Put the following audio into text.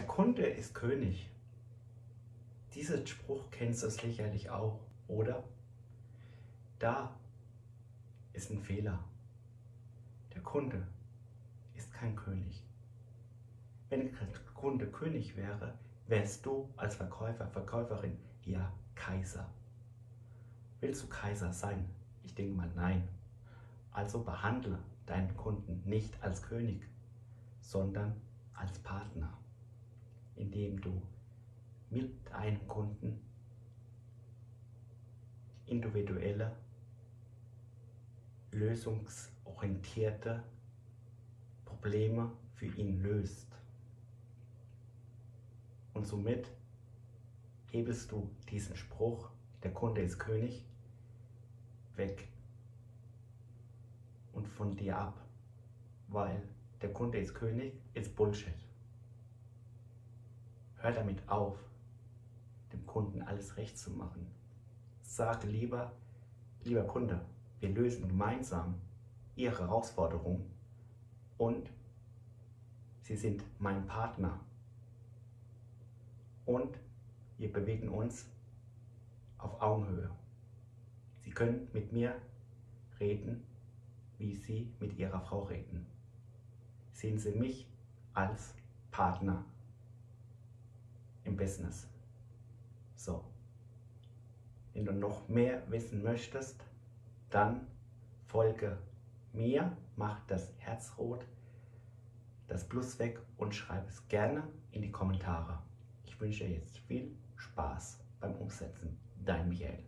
Der Kunde ist König. Diesen Spruch kennst du sicherlich auch, oder? Da ist ein Fehler. Der Kunde ist kein König. Wenn der Kunde König wäre, wärst du als Verkäufer, Verkäuferin ja Kaiser. Willst du Kaiser sein? Ich denke mal nein. Also behandle deinen Kunden nicht als König, sondern als Partner indem du mit deinem Kunden individuelle, lösungsorientierte Probleme für ihn löst. Und somit hebelst du diesen Spruch, der Kunde ist König, weg und von dir ab, weil der Kunde ist König ist Bullshit. Hör damit auf, dem Kunden alles recht zu machen. Sag lieber, lieber Kunde, wir lösen gemeinsam Ihre Herausforderung und Sie sind mein Partner. Und wir bewegen uns auf Augenhöhe. Sie können mit mir reden, wie Sie mit Ihrer Frau reden. Sehen Sie mich als Partner im Business. So. Wenn du noch mehr wissen möchtest, dann folge mir, mach das Herz rot, das Plus weg und schreib es gerne in die Kommentare. Ich wünsche dir jetzt viel Spaß beim Umsetzen. Dein Michael.